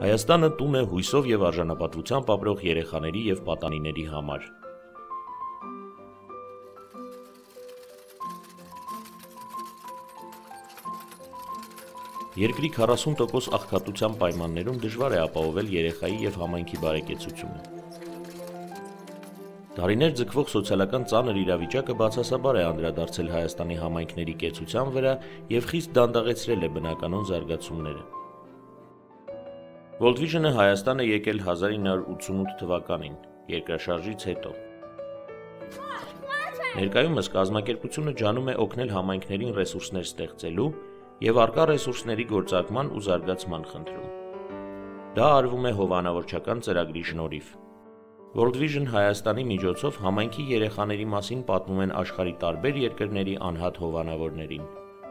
Հայաստանը տուն է հույսով եւ արժանապատվությամբ ապրող երեխաների եւ պատանիների համար։ Երկրի 40% աղքատության պայմաններում դժվար է ապահովել երեխայի եւ համայնքի բարեկեցությունը։ Դարիներ ձգվող սոցիալական ծանր իրավիճակը բացասաբար է անդրադարձել Հայաստանի համայնքների կեցության վրա եւ խիստ դանդաղեցրել է բնականոն զարգացումները։ World Vision-ը Հայաստան է եկել 1988 թվականին, երկրաշարժից հետո։ Ներկայումս կազմակերպությունը ջանում է օգնել համայնքներին ռեսուրսներ ստեղծելու եւ արկա ռեսուրսների գործարկման ու զարգացման խնդրում։ Դա արվում է հովանավորչական ծրագրի շնորհիվ։ World Vision Հայաստանի միջոցով համայնքի երեխաների մասին պատմում են աշխարի տարբեր երկրների անհատ հովանավորներին։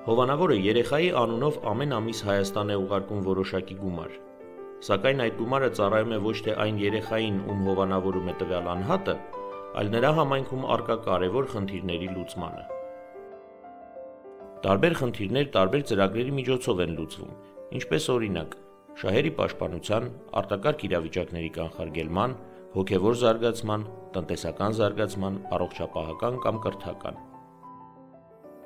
Հովանավորը երեխայի անունով ամեն ամիս Հայաստան է ուղարկում որոշակի գումար։ Սակայն այդ գումարը ծառայում է ոչ թե այն երեխային, ում հովանավորում է տվյալ անհատը, այլ նրա համայնքում արկա կարևոր խնդիրների լուծմանը։ Տարբեր խնդիրներ տարբեր ծրագրերի միջոցով են լուծվում, ինչպես օրինակ՝ շահերի պաշտպանության, արտակարգ իրավիճակների կանխարգելման, հոգևոր զարգացման, տնտեսական զարգացման, առողջապահական կամ կրթական։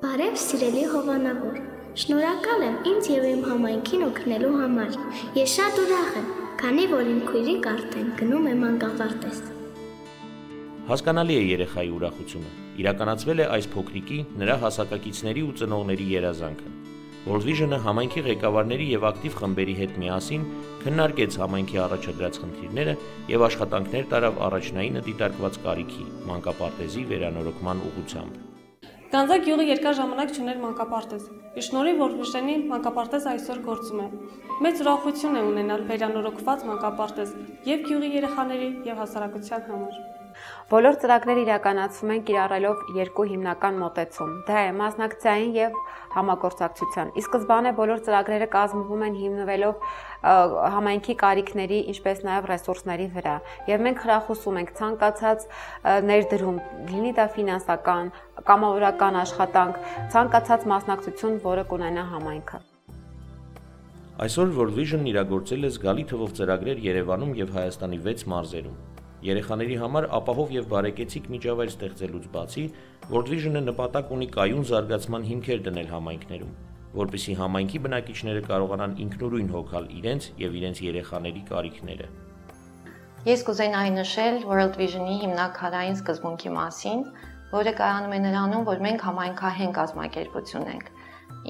Բարև սիրելի հովանավոր։ Շնորհակալ եմ ինձ եւ իմ համայնքին օգնելու համար։ Ես շատ ուրախ եմ, քանի որ իմ քույրիկ արդեն գնում է մանկապարտեզ։ Հասկանալի է երեխայի ուրախությունը։ Իրականացվել է այս փոքրիկի, նրա հասակակիցների ու ծնողների երազանքը։ Vision-ը համայնքի ղեկավարների եւ ակտիվ խմբերի հետ միասին քննարկեց համայնքի առաջադրած խնդիրները եւ աշխատանքներ տարավ առաջնայինը դիտարկված կարիքի մանկապարտեզի վերանորոգման ուղղությամբ։ Գանձակ յուղը երկար ժամանակ չուներ մանկապարտեզ։ Շնորհիվ որ Վիշտենի մանկապարտեզ այսօր գործում է։ Մեծ ուրախություն է ունենալ վերանորոգված մանկապարտեզ եւ յուղի երեխաների եւ հասարակության համար։ Բոլոր ծրագրերը իրականացվում են կիրառելով երկու հիմնական մոտեցում՝ դա է մասնակցային եւ համագործակցության։ Ի սկզբանե բոլոր ծրագրերը կազմվում են հիմնվելով համայնքի կարիքների, ինչպես նաեւ ռեսուրսների վրա։ Եվ մենք խրախուսում ենք ցանկացած ներդրում, լինի դա ֆինանսական, կամավորական աշխատանք, ցանկացած մասնակցություն, որը կունենա համայնքը։ Այսօր World Vision-ն իրագործել է զգալի թվով ծրագրեր Երևանում եւ Հայաստանի 6 մարզերում։ Երեխաների համար ապահով եւ բարեկեցիկ միջավայր ստեղծելուց բացի, World Vision-ը նպատակ ունի կայուն զարգացման հիմքեր դնել համայնքներում, որպիսի համայնքի բնակիչները կարողանան ինքնուրույն հոգալ իրենց եւ իրենց երեխաների կարիքները։ Ես կուզենայի նշել World Vision-ի հիմնակարային սկզբունքի մասին, որը կայանում է նրանում, որ մենք համայնքահեն կազմակերպություն ենք։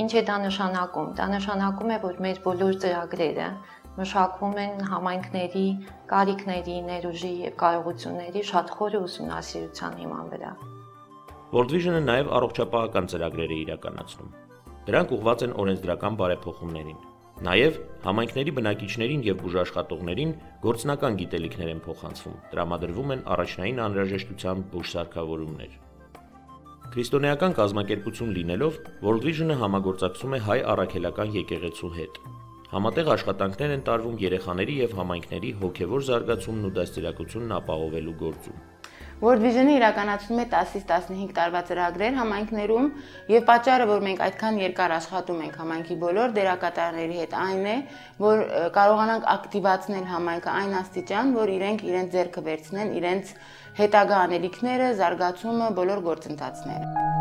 Ինչ է դա նշանակում։ Դա նշանակում է, որ մեր բոլոր ծրագրերը մշակվում են համայնքների, կարիքների, ներուժի եւ կարողությունների շատ խորը ուսումնասիրության հիման վրա։ World Vision-ը նաև առողջապահական ծրագրեր է իրականացնում։ Դրանք ուղղված են օրենսդրական բարեփոխումներին։ Նաև համայնքների բնակիչներին եւ բուժաշխատողներին գործնական գիտելիքներ են փոխանցվում, տրամադրվում են առաջնային անհրաժեշտության բուժսարքավորումներ։ Քրիստոնեական կազմակերպություն լինելով World Vision-ը համագործակցում է հայ առաքելական եկեղեցու հետ, Համատեղ աշխատանքներ են տարվում երեխաների եւ համայնքների հոգեվոր զարգացումն ու դաստիարակությունն ապահովելու գործում։ World Vision-ը իրականացնում է 10-ից 15 տարվա ծրագրեր համայնքներում եւ պատճառը, որ մենք այդքան երկար աշխատում ենք համայնքի բոլոր դերակատարների հետ, այն է, որ կարողանանք ակտիվացնել համայնքը այն աստիճան, որ իրենք իրենց ձեռքը վերցնեն իրենց հետագա անելիքները, զարգացումը, բոլոր գործընթացները։